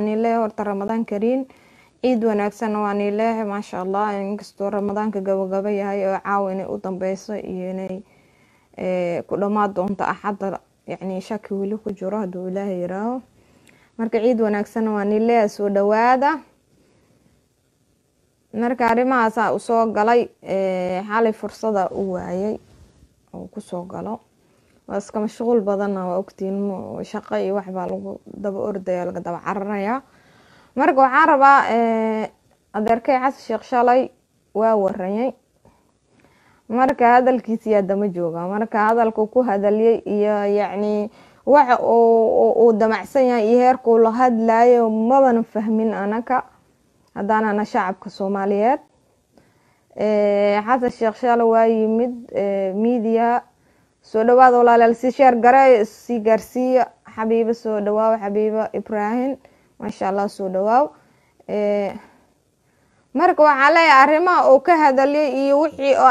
nilehe horta ramadaan kariin ciid wanaagsanna waa nilehe maasha allah inkastoo ramadaanka gabagaba yahay oo caawa inay u dambeyso iyo inay ku dhamaad doonto axadda yacni shaki weli ku jiro hadduu ilaahay yiraaho marka ciid wanaagsanna waa nilehe soo dhawaada marka arrimahaasaa u soo galay xalay fursada u waayay oo ku soo galo waa iska mashquul badanna waa ogtiin shaqo iyo waxbaa lagu daba ordaya laga daba cararayaa marka waxaan rabaa adeerkay xasan sheekh shalay waa warayay marka hadalkiisa yaa dama jooga marka hadalku ku hadaliyay iyo yacni waxa uu damacsan yahay iyo heerkuu la hadlayo mabana fahmin anaka. Haddaanana shacabka soomaaliyeed. Xasan sheekh shalay waa yimid media soo dhawaada walaalayaal si sheer gare sii gaarsiiya xabiibo soo dhawaaw xabiibo ibraahim maasha allah soo dhawaaw marka waxaa leeyahay arrimaha uu ka hadaliyay iyo wixii oo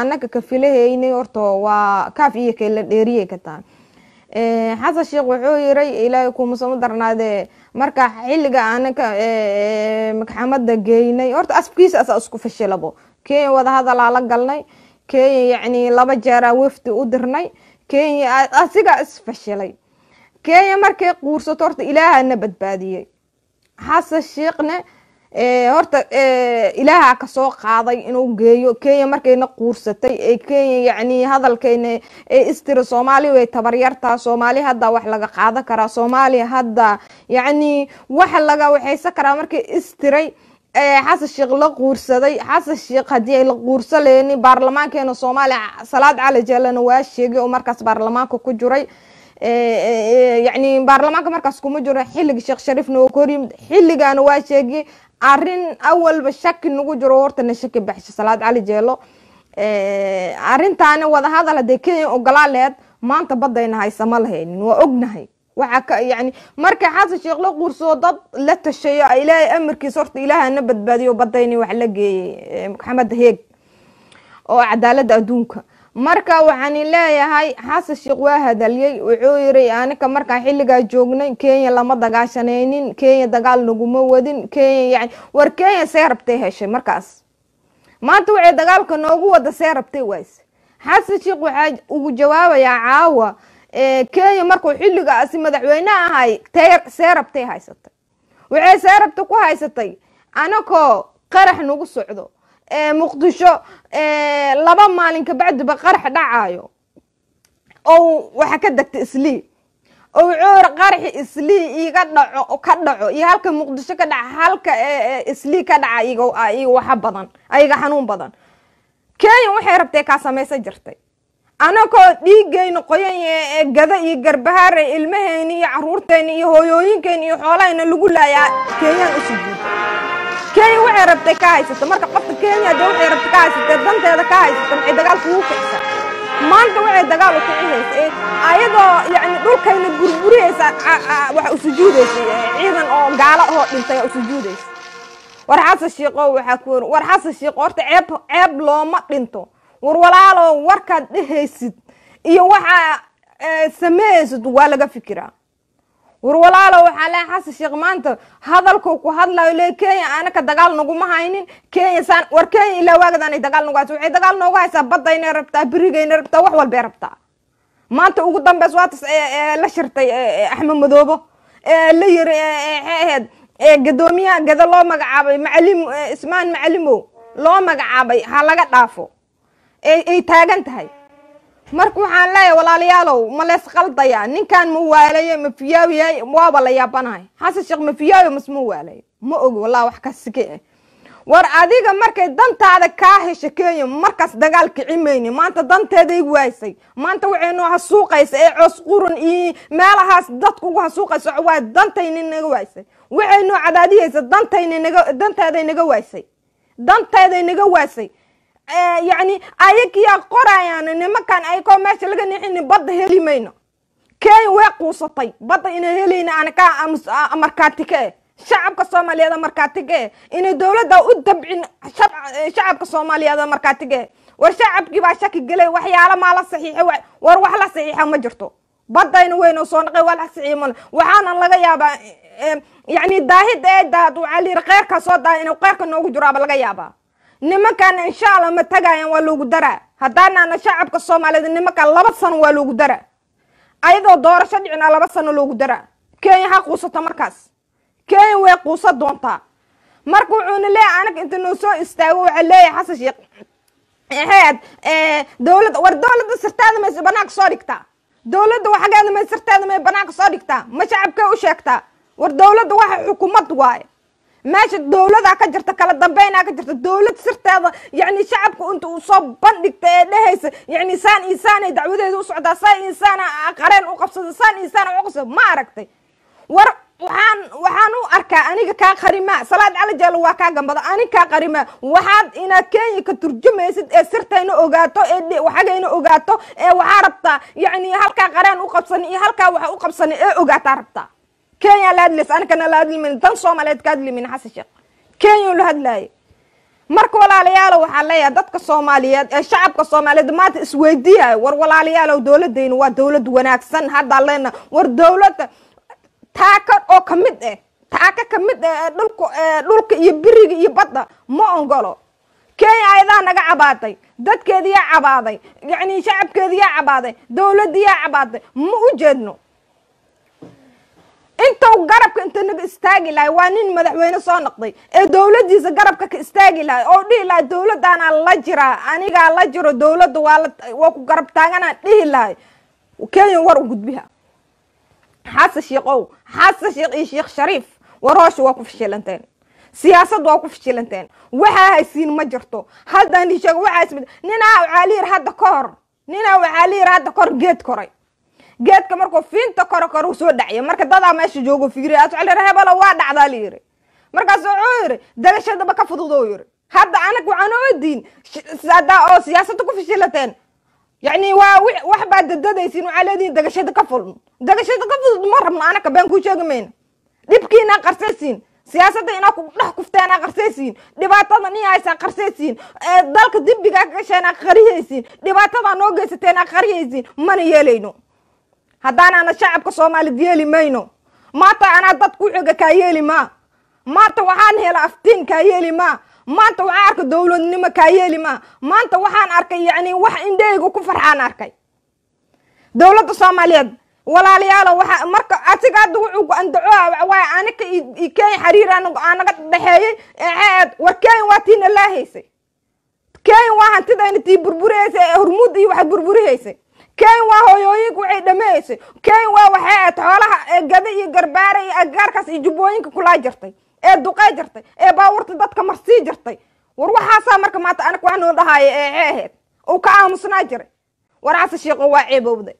aniga ka filahaynay horta waa kaaf iyo kayla dheeriyay ka tahay xasan sheekh wuxuu yiray ilaahay kumusama darnaadee marka xilliga anaga maxkamada geynay horta asbkiisa asaa isku fashilabo. Kenya wadahadalaa la galnay kenya yacni laba jeeraa wafdi u dirnay. Kenya asigaa isfashilay kenya markay quursato horta ilaahana badbaadiyey xasan sheekhne horta ilaaha ka soo qaaday inuu geeyo. Kenya markayna quursatay ee kenya yacni hadalkayna ee istiri soomaaliya way tabaryartaa soomaaliya hadda wax laga qaadan karaa. Soomaaliya hadda yacni wax laga waxaysan karaa markay istiray xasan sheekh la quursaday xasan sheekh haddii ay la quursa leyni baarlamaankeena soomaaliya salaad cali jeelana waa sheegay oo markaas baarlamaanka ku jiray yacni baarlamaanka markaas kuma jiro xilliga sheekh shariifna oo ka horyimid xilligaana waa sheegay arrin awalba shaki nagu jiro hortana shaki baxsha salaad cali jeelo. Arrintaani wadahadal hadday kenya ogolaa lehed maanta badayna haysa ma lahaynin waa ognahay yani marka xasan sheekh la quursado dad la tashayo ilaahay amarkiisa horta ilaahana badbaadiyo badayni wax la geeyey maxamed heeg oo cadaaladda adduunka. Marka waxaan leeyahay xasan sheekh waa hadaliyey wuxuu yiri anika markaan xilligaa joognay kenya lama dagaashanaynin kenya dagaal naguma wadin kenya yani war kenya see rabtay heshay markaas. Maanta waxay dagaalka noogu wada see rabtay ways xasan sheekh waxaa ugu jawaabayaa caawa kenya markuu xilligaasi madaxweyne ahay see rabtay haysatay. Waxay see rabta ku haysatay anakoo qarax nagu socdo. Muqdisho laba maalin kabacdiba qarax dhacayo oo waxa ka degta islii. Oo wuxuu qaraxi islii iga dhaco ka dhaco. Iyo halka muqdisho ka dhaca halka islii ka dhaca iga waxa badan iga xanuun badan. Kenya waxay rabtay kaa samaysan jirtay anakoo dhiigayna qoyan ee gada iyo garbahaare ilmahayni iyo caruurtayna iyo hooyooyinkayna iyo xoolahayna lagu laayaa kenyaan u kenya waxay rabtay ka haysata marka qofka kenya de waxay rabtay ka haysatee danteeda ka haysata maxay dagaal kugu kicisa maanta waxay dagaal u kicihaysa ayadoo yacni dhulkayna burburihaysa waxa u ciidan oo gaalo ahoo dhintay u war xasan shiiqo waxaa ku war xasan shiiqo horta ceeb ceeb looma dhinto war walaalow warkaad dhehaysid iyo waxaa sameeyaysid waa laga fikiraa war walaalow waxaa le xasan sheekh maanta hadalkuu ku hadlayo le kenya anaka dagaal naguma haynin. Kenya saan war kenya ilaa waagadaanay dagaal nagu haysa waxay dagaal noogu haysaa badaynay rabtaa berigayna rabtaa wax walbay rabtaa. Maanta ugu dambeys waatas la shirtay axmed madoobo. La yiri aheed gadoomiyaha gada loo magacaabay macalim ismaan macalimow loo magacaabay ha laga dhaafo ay taagan tahay marka waxaan leeyahay walaalayaalow ma lees qaldaya. Ninkan ma waalaye ma fiyaawiyahay waaba la yaabanahay. Xasan sheekh ma fiyaawi mas ma waalaye ma ogi wallahi wax ka sike eh. War adiga markay dantaada kaa hesha kenya markaas dagaal kici mayni maanta danteeday waysay maanta waxay noo hasuuqaysa ee coos qurun iyo meelahaas dadku ugu hasuuqaysa waa dantayna naga waysay waxay cadaadiyaysa dantayna naga danteeday naga waysay danteeday naga waysay yacni ayagiyaa qorayaan nimankan ayakoo meesha laga nixini badda heli mayno. Kenya way quusatay? Badda inay helayna anaka markaati ka eh shacabka soomaaliyeed markaati ka eh inay dowladda u dabcin shacabka soomaaliyeed markaati ka eh war shacabkii baa shaki gelay waxyaala maa la saxiixay war wax la saxiixa ma jirto. Badayna weyno soo naqay walax siciimale waxaana laga yaabaa yani daahida ee daad waxaa layidhi kheyrkaa soo daa inuu kheyrka noogu jiraaba laga yaabaa nimankaana insha allah ma tagayaan waa loogu daraa. Haddaanaana shacabka soomaaliyeed nimankaan laba sano waa loogu daraa. Ayadoo doorasho dhicina laba sano loogu daraa. Kenya ha quusato markaas. Kenya way quusa doontaa. Marka wuxuuna leeyahay anaga inta noo soo istaago waxaa leeyahay xasan sheekh heed dowladda war dowladda sirtaada may banaanka soo dhigtaa. Dowladda waxageeda may sirteeda may banaanka soo dhigtaa. Ma shacabkay u sheegtaa? War dowladda waxa xukuumad waaye meesha dowladaa ka jirta kala dambeynaa ka jirta dowlad sirteeda yani shacabka inta uu soo bandhigta ee dhehaysa yani saan insaanay dacwadeeda u socdaa saan insaana qareen u qabsada saan insaana u qabsada ma aragtay. War waxaan waxaan u arkaa aniga kaa qarimaa salaad cali waa kaa gambada aniga kaa qarimaa waxaad inaad kenya ka turjumaysid ee sirtayna ogaato ee waxagayna ogaato ee waxaa rabtaa yani halkaa qareen u qabsan iyo halkaa waxa u qabsan ee ogaataa rabtaa kenya la hadlaysa anigana la hadlimin dan soomaaliyeed ka hadlimin xasan sheekh. Kenya la hadlaaye marka walaalayaalo waxaa leeyahay dadka soomaaliyeed ee shacabka soomaaliyeed maanta isweydiiyayo war walaalayaalow dowladayna waa dowlad wanaagsan haddaa leena war dowladda taaka oo ka mid ah taaka ka mid ah ee dhulka dhulka iyo biriga iyo badda ma ongolo. Kenya ayadaa naga cabaaday dadkeedi yaa cabaaday yani shacabkeedi yaa cabaaday dowladdi yaa cabaaday ma u jeedno intuu garabka inta istaagi lahay? Waa nin madaxweyne soo noqday. Ee dowladiisa garabka ka istaagi lahay. Oo dhihi lahay dowladaana la jiraa anigaa la jiro. Dowladda waa ku garab taaganaa dhihi lahay. Kenya war u gudbiha. Xasan sheekhow xasan sheekh iyo sheekh shariif war hoosha waa ku fashilanteen siyaasad waa ku fashilanteen waxaa haysiin ma jirto. Haddaan ii sheego waxaa ninaa layiri hadda ka hor. Ninaa waxaa layiri hadda ka hor geed koray geedka markuu fiinta koro kor soo marka dadaa meesha joogo fiiriya ascalira hebelo waa dhacdaa la yiri. Markaas wuxuu yiri dagashadaba ka fudud oo yiri. Hadda anag waxaan oodiin hadaa oo siyaasada ku fashilateen yani waa wax baad dadadaysiin waxaa dagashada ka fudud dagashada ka fudud ma rabno anaka been kuu sheegi mayna dhibkiinaa qarsaysiin siyaasadda inaa ku dhex kufteenaa qarsaysiin dhibaatada nin haysaa qarsaysiin dalka dembigaa ka gasheenaa qariyaysiin dhibaatadaa noo geysateenaa qariyaysiin mana yeelayno haddaanaana shacabka soomaaliyed yeeli mayno. Maanta anaa dad ku xiga kaa yeeli maa maanta waxaan hela aftiin kaa yeeli maa maanta waxaan arkay dowladnimo kaa yeeli maa maanta waxaan arkay yani wax indheyga ku farxaan arkay. Dowladda soomaaliyeed walaalayaalo waxa marka asiga hadda wuxuu ku andacoa waay anika kenya xariir aanaga dhexeeyey. Eed war kenya waa tiina laahaysay kenya waa hantidayna tii burburihaysay ee hormuud iyo waxay burburihaysay kenya waa hooyooyinka waxay dhameeysay kenya waa waxay ahayd xoolaha gada iyo garbaare iyo agagaarkaas iyo jubbooyinka kulaa jirtay ee duqay jirtay ee baabuurta dadka marsii jirtay. War waxaasaa marka maanta anak wax noo dhahaaya ee ee ahayd uu ka aamusnaa jiray. War xasan sheekho waa ceebowday.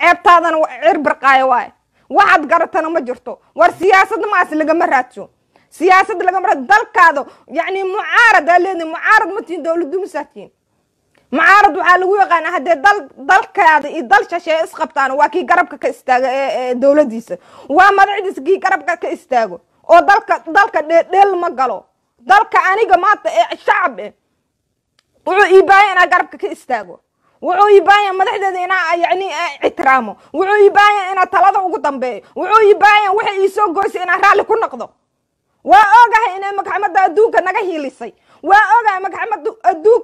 Ceebtaadana cir birqaayo waaye. Waxaad garatana ma jirto. War siyaasad maas lagama raadso. Siyaasad lagama raadso. Dalkaada yani mucaarad aa leedahay mucaarad ma tihin dowladdumisaa tihin mucaarad waxaa lagu yaqaana haddee dal dalkaada iyo dal shashee isqabtaan waa kii garabka ka istaaga ee dowladiisa waa madaxdiisa kii garabka ka istaago. Oo dalka dalka dheedheel ma galo. Dalka aniga maanta ee shacab eh wuxuu iibaaya inaa garabka ka istaago. Wuxuu iibaaya madaxdeeda inaa yani ixtiraamo. Wuxuu iibaaya inaa talada ugu dambeeyo wuxuu iibaaya waxay iisoo goysay inaa raalli ku noqdo. Waa ogahay inay maxkamadda adduunka naga hiilisay. Waa ogahay maxkamadda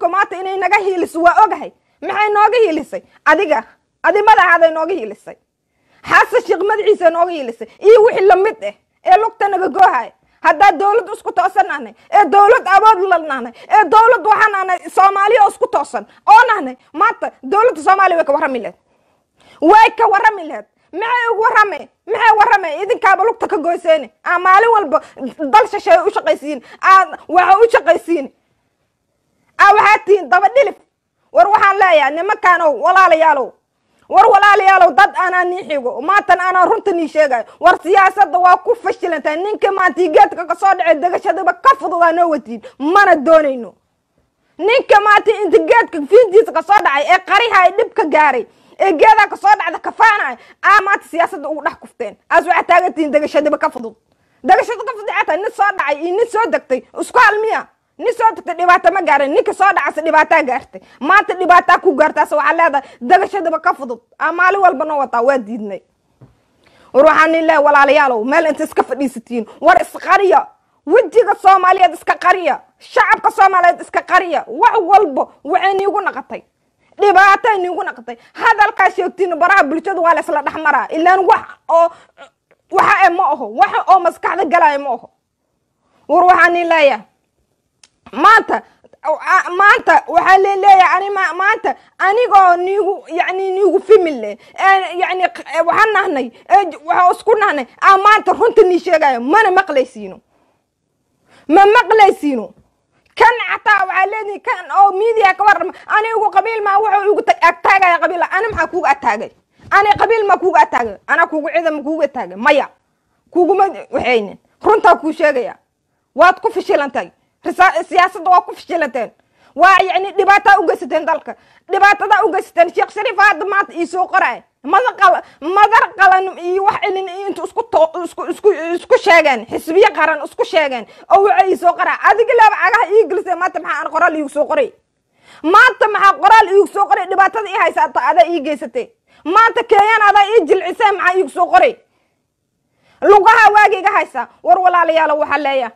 adduunka maanta inay naga hiiliso waa ogahay. Maxay nooga hiilisay? Adiga adi madaxaaday nooga hiilisay. Xasan sheekh madaxiisa nooga hiilisay. Iyo wixii la mid ah ee lugta naga goohay. Haddaa dowlad isku toosan nahnay ee dowlad awood la nahnay ee dowlad waxaan nahnay soomaaliya oo isku toosan oo nahnay. Maanta dowladda soomaaliya way ka warrami lahed way ka warrami lahed maxay ugu warrame? Maxay warrame? Idinkaaba lugta ka goyseeni aa maalin walba dal shashay u shaqaysiin. Aad waxa u shaqaysiin aa waxaa tihiin daba dhilif. War waxaan leeyahay nimankaanow walaalayaalow. War walaalayaalow dad aanaa nii xigo maatan aanaa runta nii sheegayo war siyaasadda waa ku fashilantahay ninka maanta geedka ka soo dhacay degashadaba ka fududaa noo watiin. Mana doonayno. Ninka maanta inta geedka fiintiisa ka soo dhacay ee qariha ay dhib ka gaaray ee geedaa ka soo dhacda kafaanay aa maanta siyaasadda ugu dhex kufteen. Aas waxaa taagantihiin degashadiba ka fudud. Degashada ka fudud xataa nin soo dhacay iyo nin soo degtay. Isku halmiya nin soo tagta dhibaato ma gaarin ninka soo dhacasa dhibaataa gaartay. Maanta dhibaataa ku gaartaas waxaa leedahay dagashadaba ka fudud. Aa maalin walba noo wataa waa diidnay. War waxaan nin leehay walaalayaalow meel inta iska fadhiisatiin war isqariya wejiga soomaaliyeed iska qariya. Shacabka soomaaliyeed iska qariya. Wax walba waxay niigu naqatay. Dhibaatay niigu naqatay. Hadalkaa sheegtiin baraha bulshada waa la isla dhex maraa. Ilaan wax oo waxa e ma aho waxa oo maskaxda galaya ma aho war waxaan nin leeyahay maanta maanta waxaa leeleeyahay ani ma maanta anigoo niigu yani niigu famille yani waxaan nahnay waxa isku nahnay aa maanta runta nii sheegayo mana maqlaysiino. Ma maqlaysiino. Kan xataa waxaa leedihi kan oo media ka warrama anigu qabiil maa wuxuu igu agtaagaya qabiil ani maxaa kuuga ataagay? Ani qabiil maa kuuga ataagay? Anaa kuugu cida ma kuuga ataagay maya kuguma waxaynin. Runtaa kuu sheegaya. Waad ku fishilantay siyaasadda waa ku fishilanteen waa yani dhibaataa ugeysateen dalka. Dhibaatadaa ugeysateen sheekh shariif hadda maanta iisoo qoray. Madar madar qalan iyo wax celin intu isku isku sheegeen. Xisbiye qaran isku sheegeen. Oo waxa iisoo qoraa adiga laaba cagaha ii gelisay maanta maxaa aan qoraal iigu soo qoray? Maanta maxaa qoraal iigu soo qoray? Dhibaatada ii haysaata adaa ii geysatay maanta keeyaan adaa ii jilcisay maxaa iigu soo qoray? Lugaha waagiga haysa. War walaalayaalo waxaa leeyahay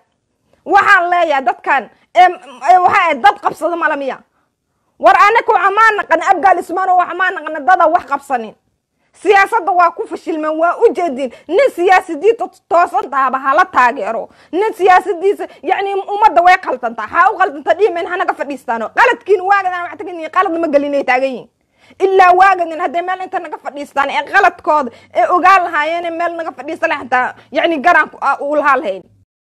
waxaan leeyahay dadkan waxa dad qabsado mala miya. War anaka waxamaa naqan abgaal ismaano waxamaa naqana dada wax qabsanin. Siyaasadda waa ku fashilmeen waa u jeedin. Nin siyaasadiisa toosan tahaba hala taageero. Nin siyaasadiisa yani ummadda way qaldantaa ha u qaldanta dhiimen hanaga fadhiistaano. Qaladkiin waagadan wax tagan qalad ma gelinay taagan yihiin ilaa waaganin hadday meel inta naga fadhiistaan ee qaladkooda ee ogaan lahaayeen meel naga hataa yani garaan u lahaa lahayn